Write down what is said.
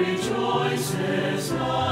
rejoices.